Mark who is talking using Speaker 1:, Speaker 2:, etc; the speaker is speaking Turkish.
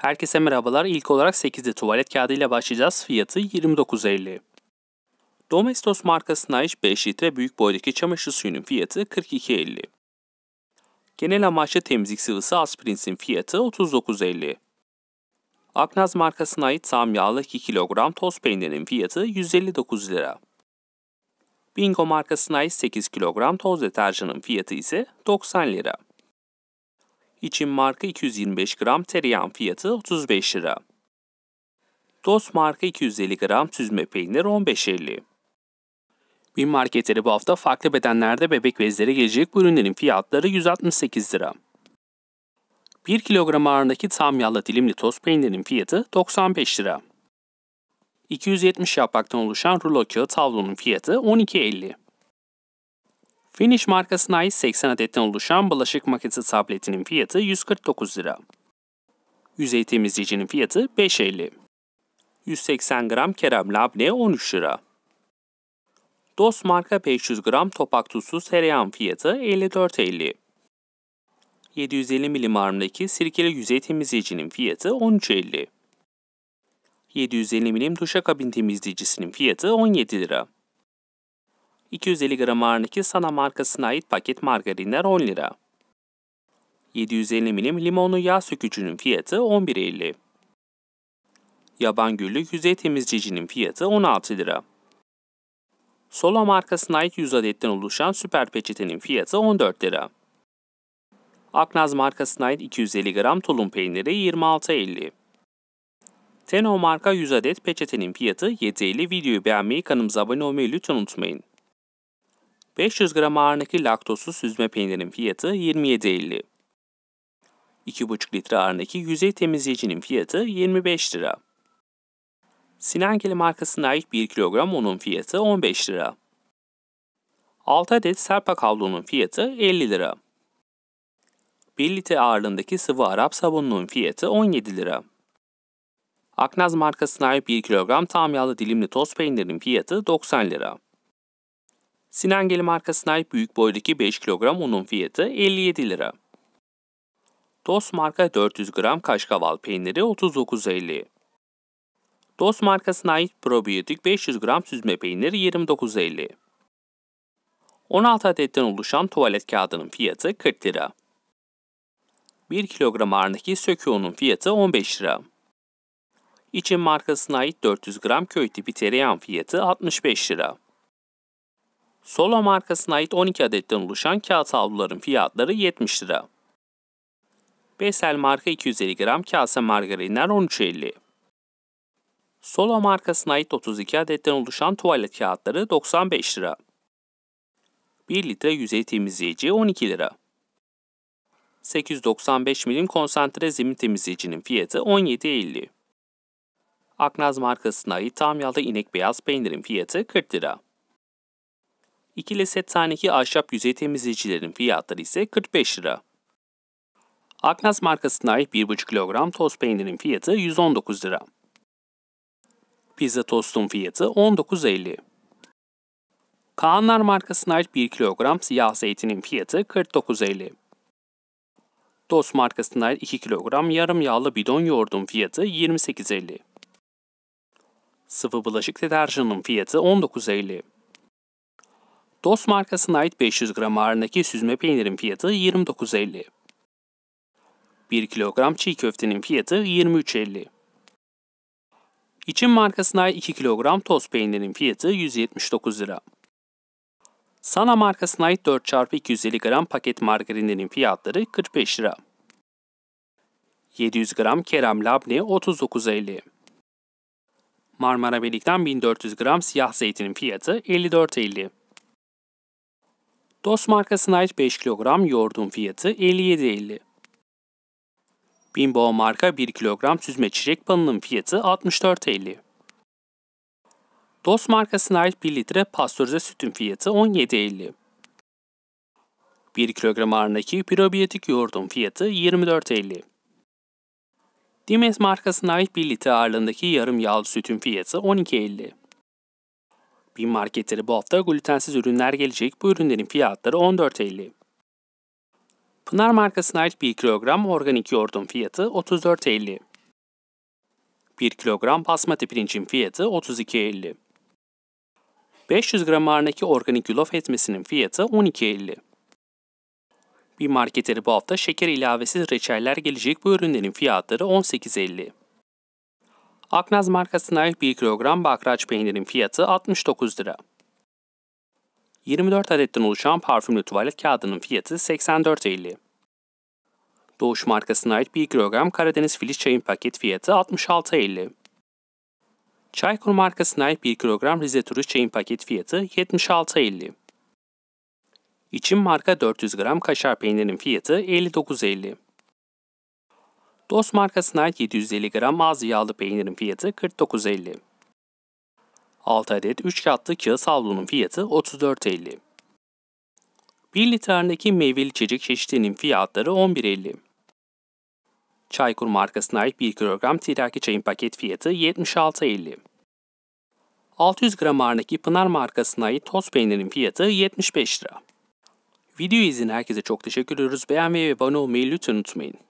Speaker 1: Herkese merhabalar. İlk olarak 8'li tuvalet kağıdı ile başlayacağız. Fiyatı 29.50. Domestos markasına ait 5 litre büyük boydaki çamaşır suyunun fiyatı 42.50. Genel amaçlı temizlik sıvısı Aspirins'in fiyatı 39.50. Aknaz markasına ait tam yağlı 2 kilogram toz peynirinin fiyatı 159 lira. Bingo markasına ait 8 kilogram toz deterjanın fiyatı ise 90 lira. İçin marka 225 gram tereyağın fiyatı 35 lira. Dost marka 250 gram süzme peynir 15.50. Bin marketleri bu hafta farklı bedenlerde bebek bezleri gelecek ürünlerin fiyatları 168 lira. 1 kilogram ağırlığındaki tam yağlı dilimli toz peynirin fiyatı 95 lira. 270 yapraktan oluşan rulo kağıt havlunun fiyatı 12.50. Finish markasına ait 80 adetten oluşan bulaşık makinesi tabletinin fiyatı 149 lira. Yüzey temizleyicinin fiyatı 5.50. 180 gram kerem labne 13 lira. Dost marka 500 gram topak tuzsuz tereyağın fiyatı 54.50. 750 milim armdaki sirkeli yüzey temizleyicinin fiyatı 13.50. 750 milim duşakabin temizleyicisinin fiyatı 17 lira. 250 gram ağırlıklı Sana markasına ait paket margarinler 10 lira. 750 milim limonlu yağ sökücünün fiyatı 11.50. Yaban güllü yüzey temizleyicinin fiyatı 16 lira. Solo markasına ait 100 adetten oluşan süper peçetenin fiyatı 14 lira. Aknaz markasına ait 250 gram tulum peyniri 26.50. Teno marka 100 adet peçetenin fiyatı 7.50. Videoyu beğenmeyi, kanalımıza abone olmayı lütfen unutmayın. 500 gram ağırlıklı laktozsuz süzme peynirin fiyatı 27.50. 2,5 litre ağırlıklı yüzey temizleyicinin fiyatı 25 lira. Sinengeli markasına ait 1 kilogram unun fiyatı 15 lira. 6 adet serpak havlunun fiyatı 50 lira. 1 litre ağırlığındaki sıvı Arap sabununun fiyatı 17 lira. Aknaz markasına ait 1 kilogram tam yağlı dilimli toz peynirin fiyatı 90 lira. Sinengeli markasına ait büyük boydaki 5 kilogram unun fiyatı 57 lira. Dost marka 400 gram kaşkaval peyniri 39.50. Dost markasına ait probiyotik 500 gram süzme peyniri 29.50. 16 adetten oluşan tuvalet kağıdının fiyatı 40 lira. 1 kilogram ağırlığındaki sökü unun fiyatı 15 lira. İçin markasına ait 400 gram köy tipi tereyağın fiyatı 65 lira. Solo markasına ait 12 adetten oluşan kağıt havluların fiyatları 70 lira. Besel marka 250 gram kase margarinler 13.50. Solo markasına ait 32 adetten oluşan tuvalet kağıtları 95 lira. 1 litre yüzey temizleyici 12 lira. 895 milim konsantre zemin temizleyicinin fiyatı 17.50. Aknaz markasına ait tam yağlı inek beyaz peynirin fiyatı 40 lira. İkili set taneki ahşap yüzey temizleyicilerin fiyatları ise 45 lira. Aknaz markasına ait 1,5 kilogram toz peynirin fiyatı 119 lira. Pizza tostun fiyatı 19.50. Kaanlar markasına ait 1 kilogram siyah zeytinin fiyatı 49.50. Dost markasına ait 2 kilogram yarım yağlı bidon yoğurdun fiyatı 28.50. Sıvı bulaşık deterjanının fiyatı 19.50. Dost markasına ait 500 gram ağırlığındaki süzme peynirin fiyatı 29.50. 1 kilogram çiğ köftenin fiyatı 23.50. İçin markasına ait 2 kilogram toz peynirin fiyatı 179 lira. Sana markasına ait 4x250 gram paket margarinlerin fiyatları 45 lira. 700 gram kerem labne 39.50. Marmara Belik'ten 1400 gram siyah zeytinin fiyatı 54.50. Dost markasına ait 5 kilogram yoğurdun fiyatı 57.50. Bimbo marka 1 kilogram süzme çiçek balının fiyatı 64.50. Dost markasına ait 1 litre pastörize sütün fiyatı 17.50. 1 kilogram ağırlığındaki probiyotik yoğurdun fiyatı 24.50. Dimes markasına ait 1 litre ağırlığındaki yarım yağlı sütün fiyatı 12.50. Bin marketleri bu hafta glutensiz ürünler gelecek. Bu ürünlerin fiyatları 14.50. Pınar markasına ait 1 kilogram organik yoğurdun fiyatı 34.50. 1 kilogram basmati pirincin fiyatı 32.50. 500 gram Arnaki organik yulaf ezmesinin fiyatı 12.50. Bir marketeri bu hafta şeker ilavesiz reçeller gelecek bu ürünlerin fiyatları 18.50. Aknaz markasına ait 1 kilogram bakraç peynirin fiyatı 69 lira. 24 adetten oluşan parfümlü tuvalet kağıdının fiyatı 84.50. Doğuş markasına ait 1 kilogram Karadeniz Filiz çayın paket fiyatı 66.50. Çaykur markasına ait 1 kilogram Rize Turu çayın paket fiyatı 76.50. İçim marka 400 gram kaşar peynirinin fiyatı 59.50. Dost markasına ait 750 gram az yağlı peynirin fiyatı 49.50. 6 adet 3 katlı kağıt havlunun fiyatı 34.50. 1 litreindeki meyveli içecek çeşitlerinin fiyatları 11.50. Çaykur markasına ait 1 kilogram tiraki çayın paket fiyatı 76.50. 600 gram ağırlık Pınar markasına ait toz peynirin fiyatı 75 lira. Videoyu izleyen herkese çok teşekkür ediyoruz. Beğenmeyi ve abone olmayı lütfen unutmayın.